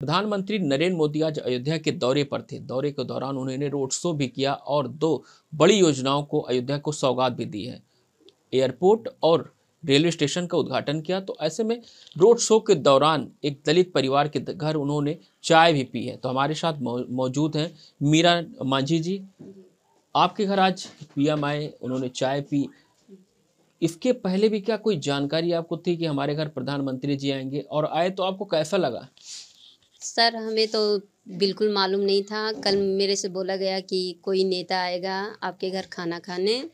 प्रधानमंत्री नरेंद्र मोदी आज अयोध्या के दौरे पर थे। दौरे के दौरान उन्होंने रोड शो भी किया और दो बड़ी योजनाओं को अयोध्या को सौगात भी दी है। एयरपोर्ट और रेलवे स्टेशन का उद्घाटन किया तो ऐसे में रोड शो के दौरान एक दलित परिवार के घर उन्होंने चाय भी पी है। तो हमारे साथ मौजूद हैं मीरा मांझी जी। आपके घर आज पीएम आए, उन्होंने चाय पी। इसके पहले भी क्या कोई जानकारी आपको थी कि हमारे घर प्रधानमंत्री जी आएँगे? और आए तो आपको कैसा लगा? सर, हमें तो बिल्कुल मालूम नहीं था। कल मेरे से बोला गया कि कोई नेता आएगा आपके घर खाना खाने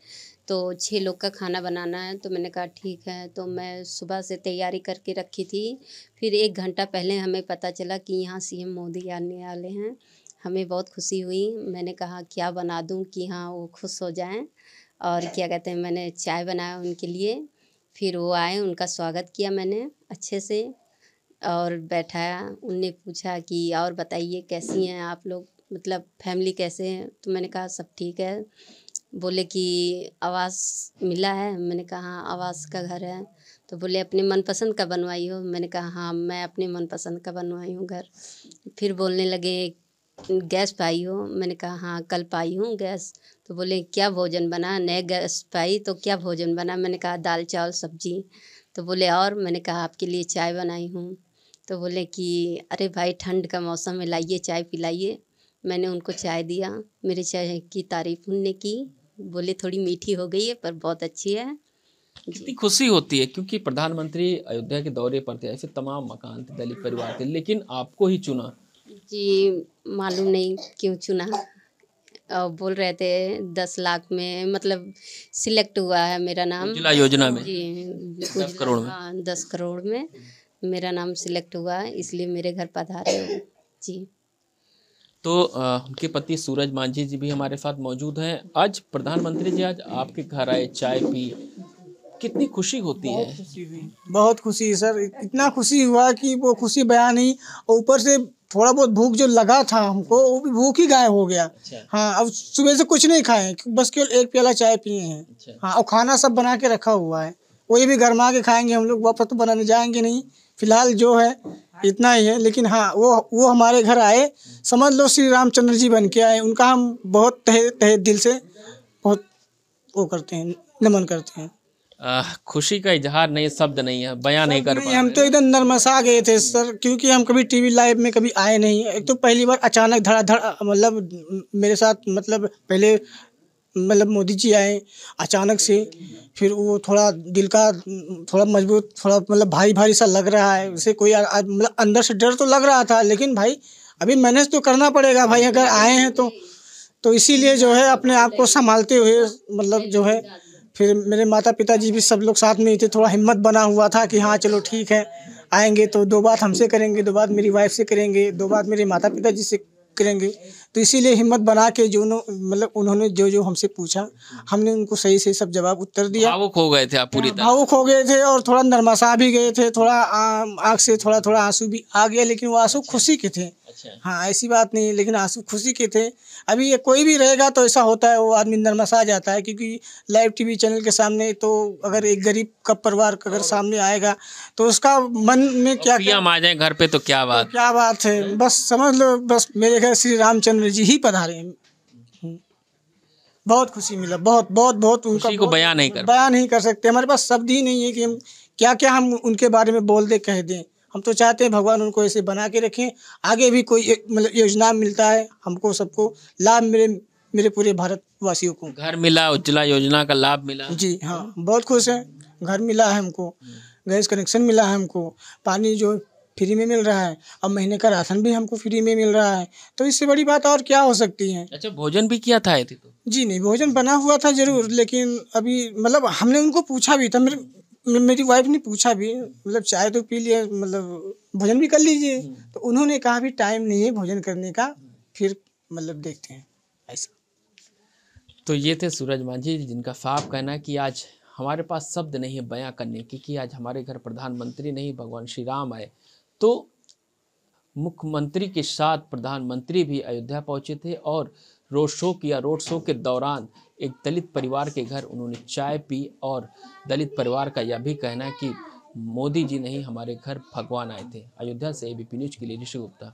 तो छः लोग का खाना बनाना है। तो मैंने कहा, ठीक है। तो मैं सुबह से तैयारी करके रखी थी। फिर एक घंटा पहले हमें पता चला कि यहाँ सीएम मोदी आने वाले हैं। हमें बहुत खुशी हुई। मैंने कहा, क्या बना दूँ कि हाँ वो खुश हो जाएँ? और क्या कहते हैं, मैंने चाय बनाया उनके लिए। फिर वो आए, उनका स्वागत किया मैंने अच्छे से। और बैठाया उनने पूछा कि और बताइए, कैसी हैं आप लोग? मतलब फैमिली कैसे हैं? तो मैंने कहा, सब ठीक है। बोले कि आवास मिला है? मैंने कहा हाँ आवास का घर है। तो बोले, अपने मनपसंद का बनवाई हो? मैंने कहा हाँ मैं अपने मनपसंद का बनवाई हूँ घर। फिर बोलने लगे, गैस पाई हो? मैंने कहा हाँ कल पाई हूँ गैस। तो बोले, क्या भोजन बना? नए गैस पाई तो क्या भोजन बना? मैंने कहा, दाल, चावल, सब्ज़ी। तो बोले, और? मैंने कहा, आपके लिए चाय बनाई हूँ। तो बोले कि अरे भाई ठंड का मौसम है लाइए चाय पिलाइए। मैंने उनको चाय दिया। मेरे चाय की तारीफ़ उनने की। बोले थोड़ी मीठी हो गई है पर बहुत अच्छी है। कितनी खुशी होती है क्योंकि प्रधानमंत्री अयोध्या के दौरे पर थे ऐसे तमाम मकान थे दलित परिवार थे लेकिन आपको ही चुना। जी मालूम नहीं क्यों चुना। और बोल रहे थे दस लाख में मतलब सिलेक्ट हुआ है मेरा नाम। उज्ज्वला योजना में। जी दस करोड़ में। हाँ दस करोड़ में। मेरा नाम सिलेक्ट हुआ है इसलिए मेरे घर पधारे हो। जी। तो उनके पति सूरज मांझी जी भी हमारे साथ मौजूद हैं। आज प्रधानमंत्री जी आज आपके घर आए चाय पी। कितनी खुशी होती है? बहुत खुशी है सर। इतना खुशी हुआ कि वो खुशी बयान नहीं और ऊपर से थोड़ा बहुत भूख जो लगा था हमको वो भी भूख ही गायब हो गया। अच्छा। हाँ अब सुबह से कुछ नहीं खाए बस केवल एक प्याला चाय पिए हैं। अच्छा। हाँ और खाना सब बना के रखा हुआ है। वही भी गरमा के खाएँगे हम लोग वापस तो बनाने जाएँगे नहीं। फ़िलहाल जो है इतना ही है लेकिन हाँ वो वो हमारे घर आए समझ लो श्री रामचंद्र जी बन के आए उनका हम बहुत तहे तहे दिल से बहुत वो करते हैं नमन करते हैं। अ, खुशी का इजहार नहीं शब्द नहीं है बयां नहीं कर नहीं, हम तो एकदम नर्मसा गए थे सर क्योंकि हम कभी टीवी लाइव में कभी आए नहीं एक तो पहली बार अचानक धड़ाधड़ मतलब मेरे साथ मतलब पहले मतलब मोदी जी आए अचानक से, फिर वो थोड़ा दिल का, थोड़ा मज़बूत, थोड़ा मतलब भारी भारी सा लग रहा है, उसे कोई मतलब अंदर से डर तो लग रहा था, लेकिन भाई अभी मैनेज तो करना पड़ेगा भाई, अगर आए हैं तो। तो इसीलिए जो है अपने आप को संभालते हुए मतलब जो है, फिर मेरे माता पिता जी भी सब लोग साथ में ही थे, थोड़ा हिम्मत बना हुआ था कि हाँ चलो ठीक है, आएँगे तो दो बात हमसे करेंगे, दो बात मेरी वाइफ से करेंगे, दो बात मेरे माता पिता जी से करेंगे। तो इसीलिए हिम्मत बना के जो मतलब उन्होंने जो जो हमसे पूछा हमने उनको सही से सब जवाब उत्तर दिया। भावुक हो गए थे आप पूरी तरह। भावुक हो गए थे और थोड़ा नरमसा भी गए थे थोड़ा आँख से थोड़ा थोड़ा आँसू भी आ गया लेकिन वो आँसू खुशी के थे। अच्छा। हाँ ऐसी बात नहीं है लेकिन आँसू खुशी के थे। अभी ये कोई भी रहेगा तो ऐसा होता है वो आदमी नरमसा जाता है क्योंकि लाइव टीवी चैनल के सामने तो अगर एक गरीब का परिवार अगर सामने आएगा तो उसका मन में क्या क्या आ जाए घर पे तो क्या बात। क्या बात है? बस समझ लो बस मेरे घर श्री रामचंद्र जी ही पधारे। बहुत खुशी मिला बहुत बहुत बहुत उनका खुशी को बहुत- बयां नहीं कर बयान नहीं कर सकते। हमारे पास शब्द ही नहीं है कि हम क्या क्या हम उनके बारे में बोल दे कह दें। हम तो चाहते हैं भगवान उनको ऐसे बना के रखें। आगे भी कोई मतलब योजना मिलता है हमको सबको लाभ मेरे मेरे पूरे भारतवासियों को। घर मिला उज्ज्वला योजना का लाभ मिला। जी हाँ बहुत खुश हैं। घर मिला है हमको गैस कनेक्शन मिला है हमको। पानी जो फ्री में मिल रहा है। और महीने का राशन भी हमको फ्री में मिल रहा है। तो इससे बड़ी बात और क्या हो सकती है? अच्छा भोजन भी किया था तो? जी नहीं भोजन बना हुआ था ज़रूर लेकिन अभी मतलब हमने उनको पूछा भी था मेरे मेरी वाइफ ने पूछा भी मतलब चाय तो पी लिया मतलब भोजन भी कर लीजिए। तो उन्होंने कहा भी टाइम नहीं है भोजन करने का फिर मतलब देखते हैं ऐसा। तो ये थे सूरज मांझी जिनका साफ़ कहना कि आज हमारे पास शब्द नहीं है बयां करने की कि आज हमारे घर प्रधानमंत्री नहीं भगवान श्री राम आए। तो मुख्यमंत्री के साथ प्रधानमंत्री भी अयोध्या पहुँचे थे और रोड शो किया। रोड शो के दौरान एक दलित परिवार के घर उन्होंने चाय पी और दलित परिवार का यह भी कहना कि मोदी जी नहीं, हमारे घर भगवान आए थे। अयोध्या से एबीपी न्यूज़ के लिए ऋषि गुप्ता।